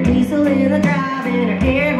her diesel in the drive and her hair.